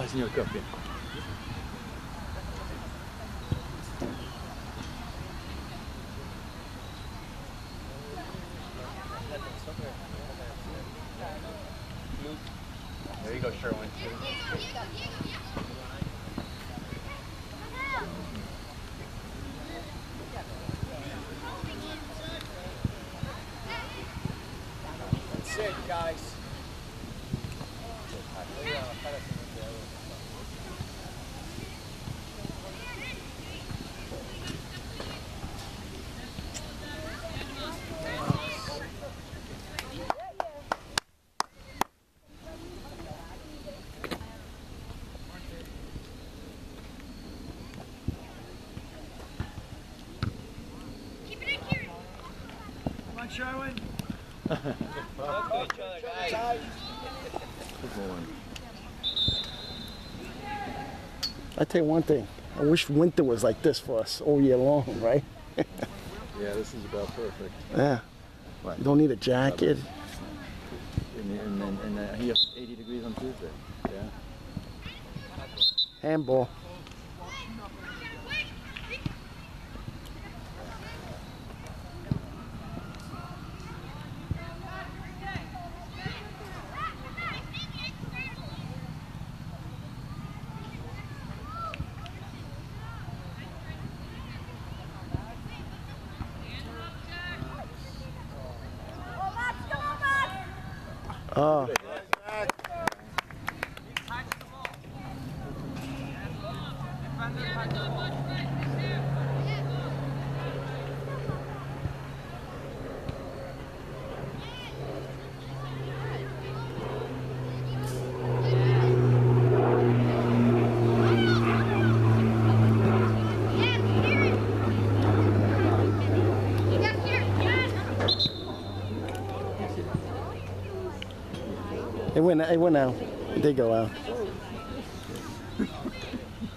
Ah, signor Coppia. There you go, Sherwin. That's it, guys. Come on, Sherwin. I tell you one thing. I wish winter was like this for us all year long, right? Yeah, this is about perfect. Yeah. You don't need a jacket. And, and, and, and uh, here, 80 degrees on Tuesday. Yeah. Handball. Oh, went. It went out. It did go out.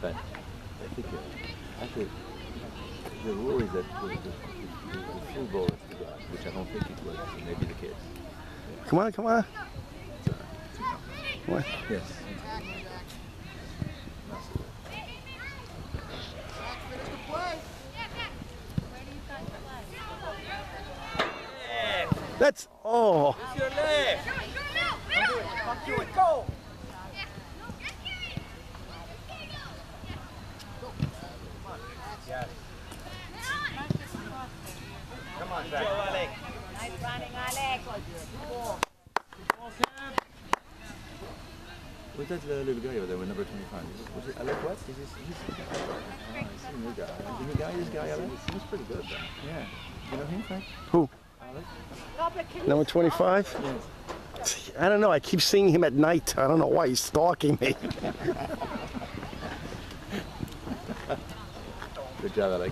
But I think, uh, I think the rule is that the, the, the, the full ball is to God, which I don't think it was maybe the case. Come on, come on. It's, uh, it's. What? Yes. That's oh. Your leg. Fuck you and go. Come on, Jack. Alex. Nice running, Alex. Was that the little guy over there with number 25? Was it Alec what? Is this, he's, oh, I a new guy. Is the new guy, this guy Alec? Seems pretty good though. Yeah. You know him, Frank? Who? Alec? Number 25? Yes. I don't know. I keep seeing him at night. I don't know why he's stalking me. Good job, Alec.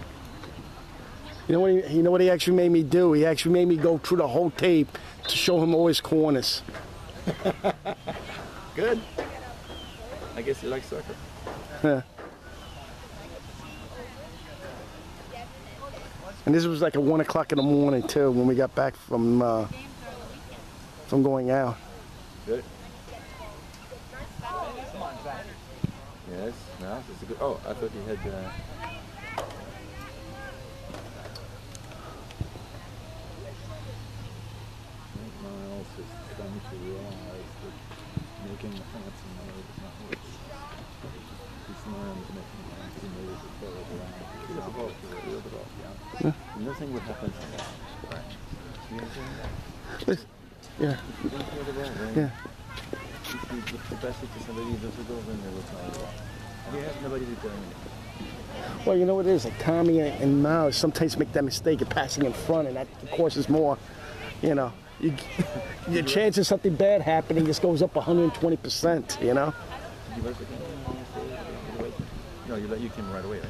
You know what? He, you know what he actually made me do? He actually made me go through the whole tape to show him all his corners. Good. I guess you like soccer. Yeah. And this was like at one o'clock in the morning too when we got back from uh, from going out. Good. Yes, no, it's a good. Oh, I thought you had. Uh, Eight miles has come to realize that making a fancy move is not what he's learned to make a fancy move to throw it around. Feel the ball, feel the yeah. Nothing would happen from that. Right. You understand that? Yeah. If you don't feel the ball, Yeah. if you if you pass it to somebody who doesn't they will tell you. You have nobody to tell you. Well, you know what it is? Like Tommy and Mao sometimes make that mistake of passing in front, and that causes more. You know, you, your chance of something bad happening just goes up 120 percent. You know. You work with him? No, you let you came right away, right?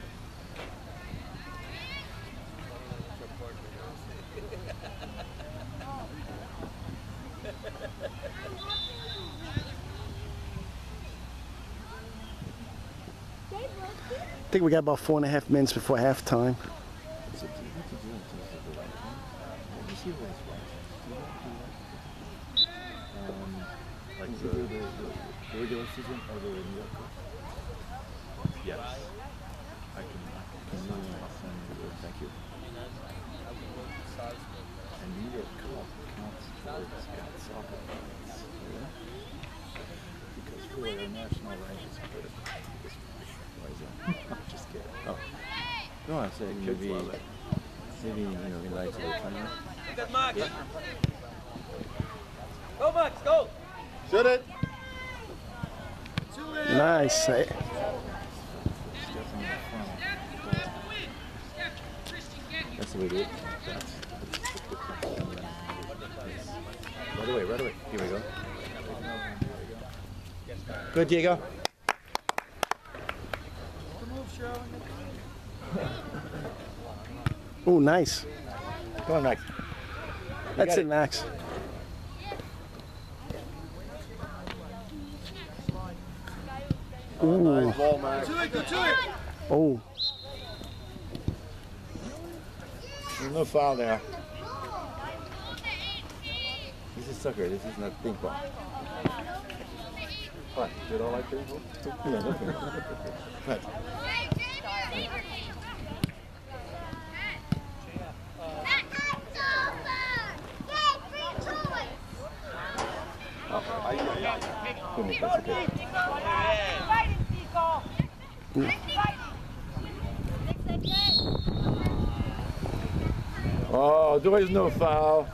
think we got about four and a half minutes before halftime. Um? Yes. I thank you. Because national rank is good. Why is that? I'm just kidding. Oh. No, I said Kids maybe, love it. maybe, you know, we like to the tournament. Good, Max. Go, Max, go. Shoot it! Nice. Hey, Stepping in front. That's the way to do it. Right away, right away. Here we go. Good, Diego. Ooh, nice. Come on, Max. That's got it, it. Max. Ooh. ball, Max. Oh, There's no foul there. This is soccer. This is not ping pong. What? You don't like baseball? Yeah, no ping pong. What? Good, Nick, that's okay. Fighting, Tico. Oh, there is no foul.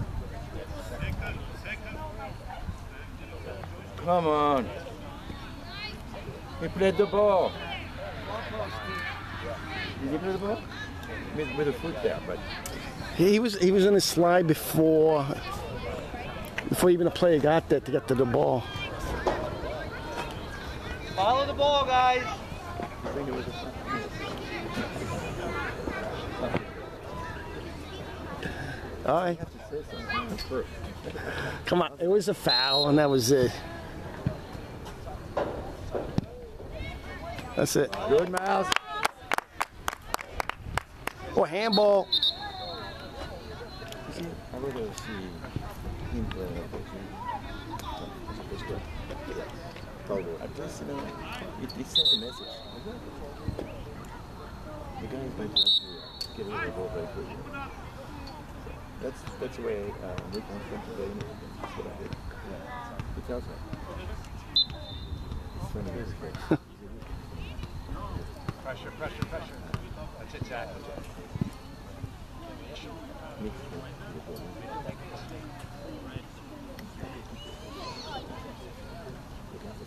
Come on. He played the ball. Did he play the ball? With, with a foot there, but he was he was in a slide before before even the player got there to get to the ball. Follow the ball, guys. Oh, I think it was a All right, have to say something first. come on. It was a foul, and that was it. That's it. good mouse. Oh, handball. You see, I would have seen him play like that. Least, you know, it, it sends a message. The guy is going to have to get rid of the ball very quickly. That's that's the way uh, Nick wants them to play. That's what I did. Yeah. He tells me. It's. Pressure, pressure, pressure. That's it, Jack. Nick, Yes, Ash. Handball. Stay with it, stay with it. Good pass. Go, go. Uh, he also says like, you know, do whatever you need to do to not get out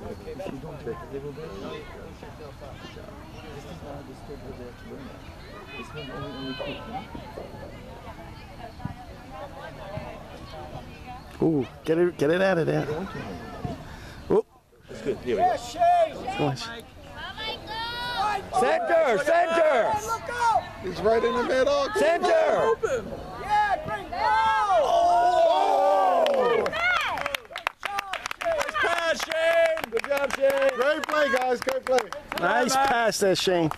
if you don't take a little bit, This is not understood what they have to learn. It's not only only quick, you? Ooh, get it get it out of there. Oh, It's good. Here we go. Center! Center! he's right in the middle. Center! Oh! Nice pass, Shane! Good job, Shane! Great play, guys. Great play. Nice pass there, Shane.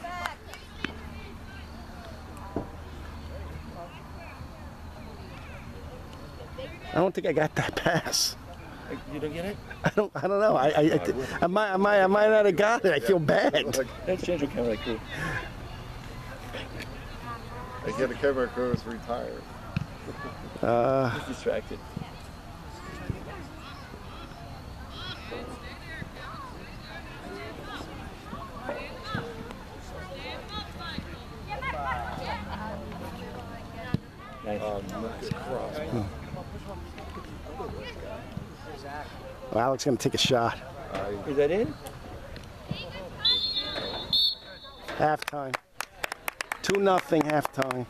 I don't think I got that pass. You don't get it? I don't. I don't know. I. I, I, I might. I might. I might not have got it. I feel bad. Let's change your camera crew. I get a camera crew is retired. Uh, He's distracted. Nice. Well, Alex gonna take a shot. Uh, is that in? Halftime. Two nothing halftime.